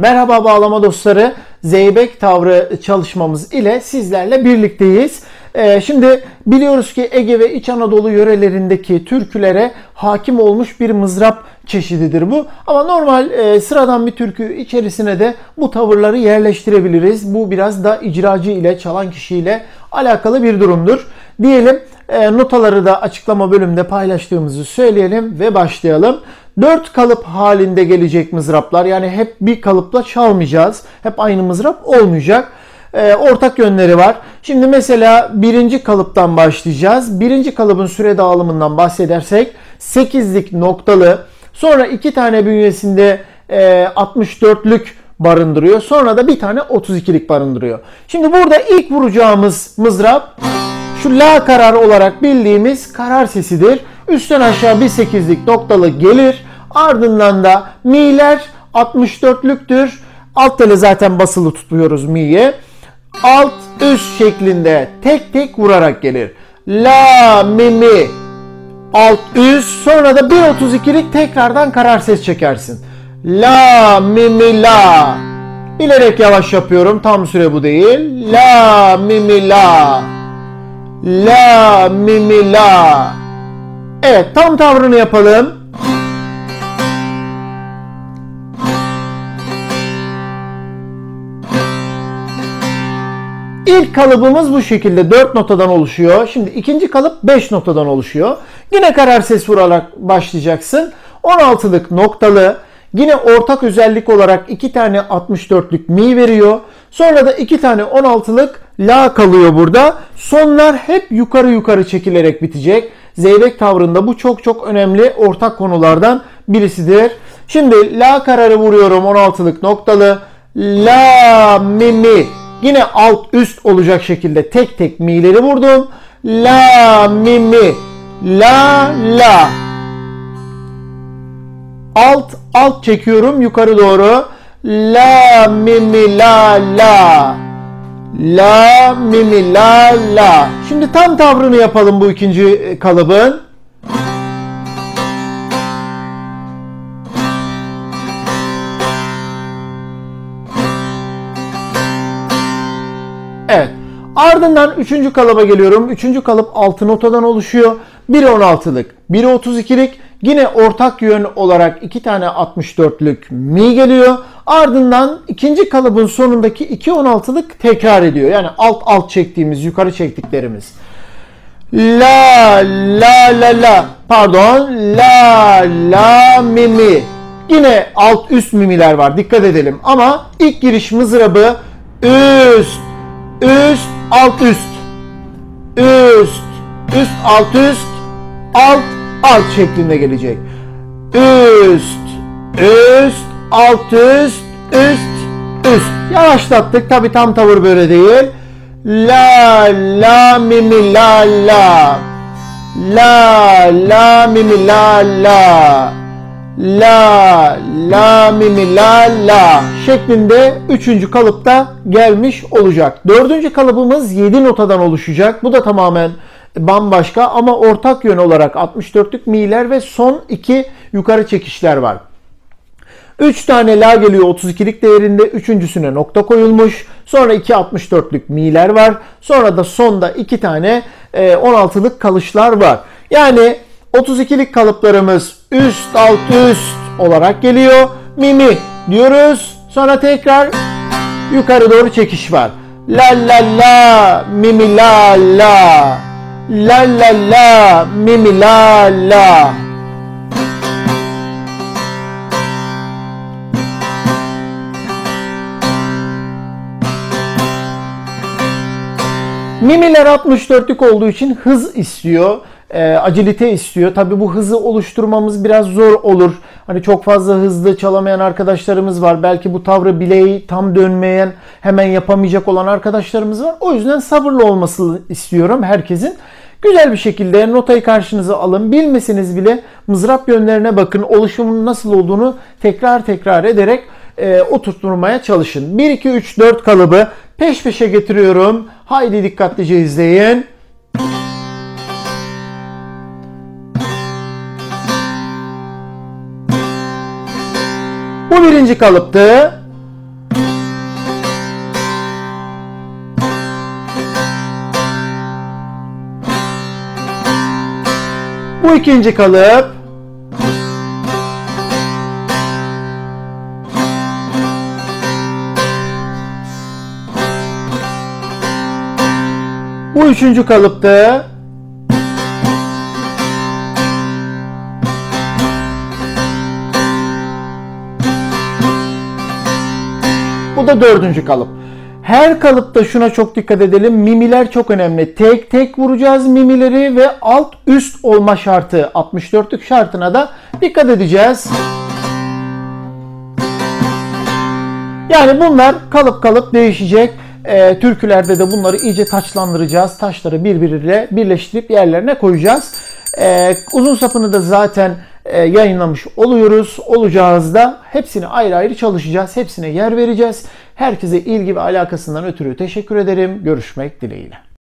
Merhaba bağlama dostları. Zeybek tavrı çalışmamız ile sizlerle birlikteyiz. Ee, şimdi biliyoruz ki Ege ve İç Anadolu yörelerindeki türkülere hakim olmuş bir mızrap çeşididir bu. Ama normal e, sıradan bir türkü içerisine de bu tavırları yerleştirebiliriz. Bu biraz da icracı ile çalan kişiyle alakalı bir durumdur. Diyelim e, notaları da açıklama bölümünde paylaştığımızı söyleyelim ve başlayalım. 4 kalıp halinde gelecek mızraplar. Yani hep bir kalıpla çalmayacağız. Hep aynı mızrap olmayacak. E, ortak yönleri var. Şimdi mesela birinci kalıptan başlayacağız. Birinci kalıbın süre dağılımından bahsedersek 8'lik noktalı sonra iki tane bünyesinde e, 64'lük barındırıyor. Sonra da bir tane 32'lik barındırıyor. Şimdi burada ilk vuracağımız mızrap şu la karar olarak bildiğimiz karar sesidir. Üstten aşağı bir 8'lik noktalı gelir. Ardından da mi'ler 64'lüktür. Alt tele zaten basılı tutuyoruz mi'ye. Alt üst şeklinde tek tek vurarak gelir. La mi mi alt üst sonra da 1.32'lik tekrardan karar ses çekersin. La mi mi la Bilerek yavaş yapıyorum. Tam süre bu değil. La mi mi la. La mi mi la. Evet tam tavrını yapalım. İlk kalıbımız bu şekilde 4 notadan oluşuyor. Şimdi ikinci kalıp 5 notadan oluşuyor. Yine karar ses vurarak başlayacaksın. 16'lık noktalı yine ortak özellik olarak 2 tane 64'lük mi veriyor. Sonra da 2 tane 16'lık la kalıyor burada. Sonlar hep yukarı yukarı çekilerek bitecek. Zeybek tavrında bu çok çok önemli ortak konulardan birisidir. Şimdi la kararı vuruyorum 16'lık noktalı. La mi mi Yine alt üst olacak şekilde tek tek mi'leri vurdum. La mi mi. La la. Alt alt çekiyorum yukarı doğru. La mi mi la la. La mi mi la la. Şimdi tam tavrını yapalım bu ikinci kalıbın. Evet. Ardından üçüncü kalıba geliyorum. Üçüncü kalıp 6 notadan oluşuyor. Biri 16'lık, biri 32'lik. Yine ortak yön olarak iki tane 64'lük mi geliyor. Ardından ikinci kalıbın sonundaki 2 16'lık tekrar ediyor. Yani alt alt çektiğimiz, yukarı çektiklerimiz. La la la la pardon la la mi mi. Yine alt üst mimiler var. Dikkat edelim. Ama ilk giriş mızrabı üst üst, alt üst. Üst, üst, alt üst, alt, alt şeklinde gelecek. Üst, üst, alt üst, üst, üst. Yavaşlattık. Tabi tam tavır böyle değil. La, la, mi, mi, la, la. La, la, mi, mi, la, la la la mi mi la la şeklinde üçüncü kalıpta gelmiş olacak. Dördüncü kalıbımız 7 notadan oluşacak. Bu da tamamen bambaşka ama ortak yön olarak 64'lük mi'ler ve son iki yukarı çekişler var. 3 tane la geliyor 32'lik değerinde. Üçüncüsüne nokta koyulmuş. Sonra 2 64'lük mi'ler var. Sonra da sonda 2 tane 16'lık e, kalışlar var. Yani 32'lik kalıplarımız üst alt üst olarak geliyor. Mimi diyoruz. Sonra tekrar yukarı doğru çekiş var. La la la mimi la la. La la la mimi la la. Mimiler 64'lük olduğu için hız istiyor e, acilite istiyor. Tabi bu hızı oluşturmamız biraz zor olur. Hani çok fazla hızlı çalamayan arkadaşlarımız var. Belki bu tavrı bileği tam dönmeyen, hemen yapamayacak olan arkadaşlarımız var. O yüzden sabırlı olmasını istiyorum herkesin. Güzel bir şekilde notayı karşınıza alın. Bilmeseniz bile mızrap yönlerine bakın. Oluşumun nasıl olduğunu tekrar tekrar ederek e, oturtmaya çalışın. 1, 2, 3, 4 kalıbı peş peşe getiriyorum. Haydi dikkatlice izleyin. Bu birinci kalıptı. Bu ikinci kalıp. Bu üçüncü kalıptı. Bu da dördüncü kalıp. Her kalıpta şuna çok dikkat edelim. Mimiler çok önemli. Tek tek vuracağız mimileri ve alt üst olma şartı 64'lük şartına da dikkat edeceğiz. Yani bunlar kalıp kalıp değişecek. E, türkülerde de bunları iyice taçlandıracağız. Taşları birbiriyle birleştirip yerlerine koyacağız. E, uzun sapını da zaten e, yayınlamış oluyoruz. Olacağız da hepsini ayrı ayrı çalışacağız. Hepsine yer vereceğiz. Herkese ilgi ve alakasından ötürü teşekkür ederim. Görüşmek dileğiyle.